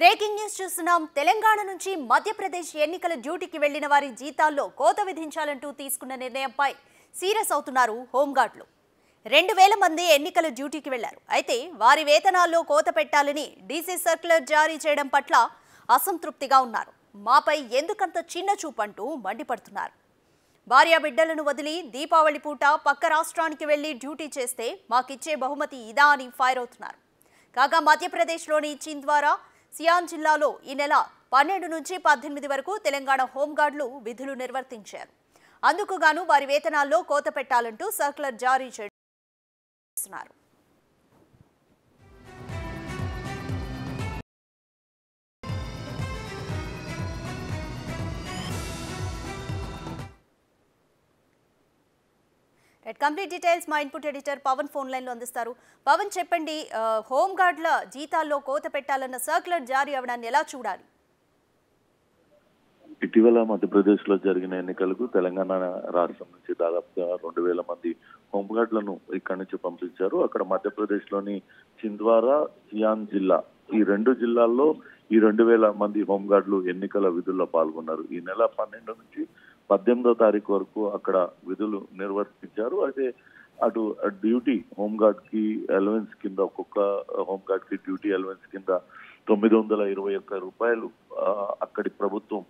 Breaking news చూస్తున్నాం. తెలంగాణ నుంచి మధ్యప్రదేశ్ ఎన్నికల డ్యూటీకి వెళ్ళిన వారి జీతాల్లో కోత విధించాలంటూ తీసుకున్న నిర్ణయంపై సీరియస్ అవుతున్నారు హోంగార్డులు. రెండు వేల మంది ఎన్నికల డ్యూటీకి వెళ్ళారు. అయితే వారి వేతనాల్లో కోత పెట్టాలని డీసీ సర్క్యులర్ జారీ చేయడం పట్ల అసంతృప్తిగా ఉన్నారు. మాపై ఎందుకంత చిన్న చూపంటూ మండిపడుతున్నారు. భార్య బిడ్డలను వదిలి దీపావళి పూట పక్క రాష్ట్రానికి వెళ్ళి డ్యూటీ చేస్తే మాకిచ్చే బహుమతి ఇదా అని ఫైర్ అవుతున్నారు. కాగా మధ్యప్రదేశ్లోని చింద్వారా సియాన్ జిల్లాలో ఈ నెల పన్నెండు నుంచి పద్దెనిమిది వరకు తెలంగాణ హోంగార్డులు విధులు నిర్వర్తించారు. అందుకు గాను వారి వేతనాల్లో కోత పెట్టాలంటూ సర్కులర్ జారీ చేస్తున్నారు. ఎట్ కంప్లీట్ డీటెయిల్స్ మా ఇన్పుట్ ఎడిటర్ పవన్ ఫోన్ లైన్లో అందిస్తారు. పవన్ చెప్పండి ఆ, హోంగార్డుల జీతాల్లో కోత పెట్టాలన్న సర్కులర్ జారీ అవడాన్ని ఎలా చూడాలి? ఇటీవల మధ్యప్రదేశ్లో జరిగిన ఎన్నికలకు తెలంగాణ రాష్ట్రం నుంచి దాదాపుగా రెండు వేల మంది హోంగార్డులను ఇక్కడి నుంచి పంపించారు. అక్కడ మధ్యప్రదేశ్లోని చింద్వారా సియాన్ జిల్లా ఈ రెండు జిల్లాల్లో ఈ రెండు వేల మంది హోంగార్డులు ఎన్నికల విధుల్లో పాల్గొన్నారు. ఈ నెల పన్నెండు నుంచి పద్దెనిమిదో తారీఖు వరకు అక్కడ విధులు నిర్వర్తించారు. అయితే అటు డ్యూటీ హోంగార్డ్కి అలవెన్స్ కింద ఒక్కొక్క హోంగార్డ్కి డ్యూటీ అలవెన్స్ కింద తొమ్మిది వందల ఇరవై ఒక్క రూపాయలు అక్కడి ప్రభుత్వం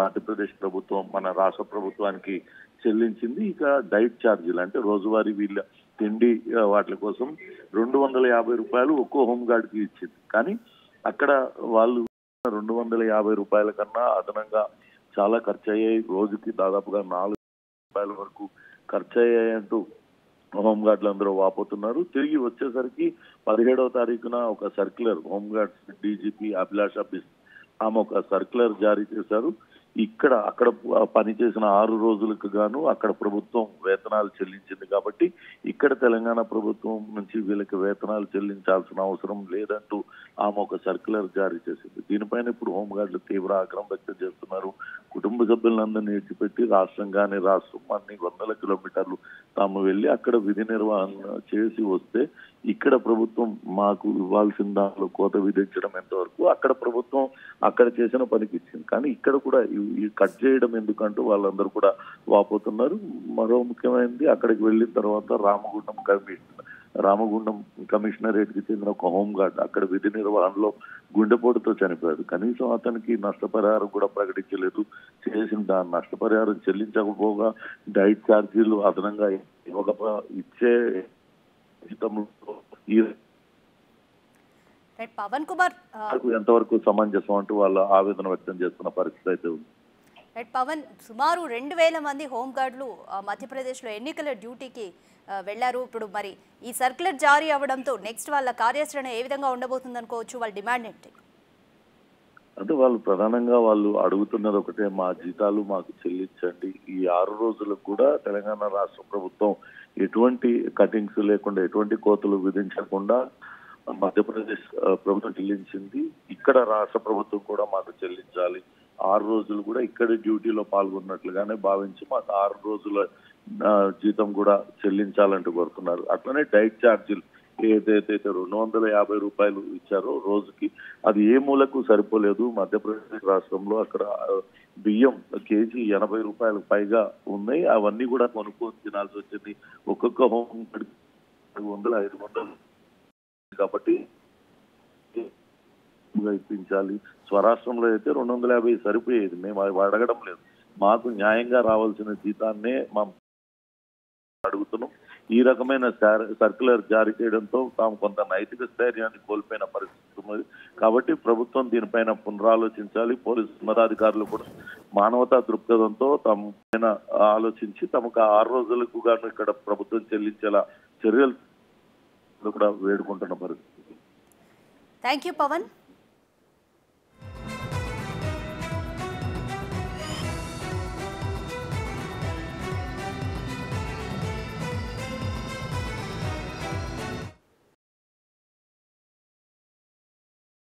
మధ్యప్రదేశ్ ప్రభుత్వం మన రాష్ట్ర ప్రభుత్వానికి చెల్లించింది. ఇక డైట్ ఛార్జీలు అంటే రోజువారీ వీళ్ళ తిండి వాటి కోసం రెండు వందల యాభై రూపాయలు ఒక్కో హోంగార్డ్కి ఇచ్చింది. కానీ అక్కడ వాళ్ళు రెండు వందల యాభై రూపాయల కన్నా అదనంగా చాలా ఖర్చు అయ్యాయి రోజుకి దాదాపుగా నాలుగు రూపాయల వరకు ఖర్చు అయ్యాయంటూ హోంగార్డులు అందరూ వాపోతున్నారు. తిరిగి వచ్చేసరికి పదిహేడవ తారీఖున ఒక circular home guards DGP Abhilash అభిస్ ఆమె ఒక సర్క్యులర్ జారీ చేశారు. ఇక్కడ అక్కడ పనిచేసిన ఆరు రోజులకు గాను అక్కడ ప్రభుత్వం వేతనాలు చెల్లించింది కాబట్టి ఇక్కడ తెలంగాణ ప్రభుత్వం నుంచి వీళ్ళకి వేతనాలు చెల్లించాల్సిన అవసరం లేదంటూ ఆమె ఒక సర్క్యులర్ జారీ చేసింది. దీనిపైన ఇప్పుడు హోంగార్డులు తీవ్ర ఆగ్రహం వ్యక్తం చేస్తున్నారు. కుటుంబ సభ్యులందరినీ విడిచిపెట్టి రాష్ట్రంగానే రాష్ట్రం అన్ని వందల కిలోమీటర్లు తాము వెళ్ళి అక్కడ విధి నిర్వహణ చేసి వస్తే ఇక్కడ ప్రభుత్వం మాకు ఇవ్వాల్సిన దానిలో కోత విధించడం ఎంతవరకు అక్కడ ప్రభుత్వం అక్కడ చేసిన పనికి ఇచ్చింది. కానీ ఇక్కడ కూడా ఈ- కట్ చేయడం ఎందుకంటూ వాళ్ళందరూ కూడా వాపోతున్నారు. మరో ముఖ్యమైనది అక్కడికి వెళ్ళిన తర్వాత రామగుండం కమిషనర్ రామగుండం కమిషనరేట్కి చెందిన ఒక హోంగార్డ్ అక్కడ విధి నిర్వహణలో గుండెపోటుతో చనిపోయాడు. కనీసం అతనికి నష్టపరిహారం కూడా ప్రకటించలేదు. చేసిన దాని నష్టపరిహారం చెల్లించకపోగా డైట్ ఛార్జీలు అదనంగా ఇవ్వక ఇచ్చే ఈ పవన్ కుమార్ ఆ, వరకు ఎంతవరకు సమంజసం అంటూ వాళ్ళ ఆవేదన వ్యక్తం చేస్తున్న పరిస్థితి అయితే ఉంది. రైట్ పవన్ సుమారు రెండు వేల మంది హోంగార్డులు మధ్యప్రదేశ్లో ఎన్నికల డ్యూటీకి ఆ, వెళ్ళారు ఇప్పుడు మరి ఈ సర్క్యులర్ జారీ అవ్వడంతో నెక్స్ట్ వాళ్ళ కార్యాచరణ ఏ విధంగా ఉండబోతుంది అనుకోవచ్చు? వాళ్ళ డిమాండ్ ఏంటి? అంటే వాళ్ళు ప్రధానంగా వాళ్ళు అడుగుతున్నది ఒకటే మా జీతాలు మాకు చెల్లించండి. ఈ ఆరు రోజులకు కూడా తెలంగాణ రాష్ట్ర ప్రభుత్వం ఎటువంటి కటింగ్స్ లేకుండా ఎటువంటి కోతలు విధించకుండా మధ్యప్రదేశ్ ప్రభుత్వం చెల్లించింది. ఇక్కడ రాష్ట్ర ప్రభుత్వం కూడా మాకు చెల్లించాలి. ఆరు రోజులు కూడా ఇక్కడ డ్యూటీలో పాల్గొన్నట్లుగానే భావించి మాకు ఆరు రోజుల జీతం కూడా చెల్లించాలంటూ కోరుతున్నారు. అట్లనే డైట్ ఛార్జీలు ఏదైతే రెండు వందల యాభై రూపాయలు ఇచ్చారో రోజుకి అది ఏ మూలకు సరిపోలేదు. మధ్యప్రదేశ్ రాష్ట్రంలో అక్కడ బియ్యం కేజీ ఎనభై రూపాయలకు పైగా ఉన్నాయి. అవన్నీ కూడా కొనుక్కొని తినాల్సి వచ్చింది. ఒక్కొక్క హోమ్ నాలుగు వందలు ఐదు వందలు కాబట్టి ఇప్పించాలి. స్వరాష్ట్రంలో అయితే రెండు వందల యాభై సరిపోయేది. మేము అడగడం లేదు. మాకు న్యాయంగా రావాల్సిన జీతాన్నే మా అడుగుతున్నాం. ఈ రకమైన సర్క్యులర్ జారీ చేయడంతో తాము కొంత నైతిక స్థైర్యాన్ని కోల్పోయిన పరిస్థితి ఉన్నది. కాబట్టి ప్రభుత్వం దీనిపైన పునరాలోచించాలి. పోలీసు ఉన్నతాధికారులు కూడా మానవతా దృక్పథంతో తమ పైన ఆలోచించి తమకు ఆరు రోజులకు గాను ఇక్కడ ప్రభుత్వం చెల్లించేలా చర్యలు కూడా వేడుకుంటున్న పరిస్థితి. Thank you Pawan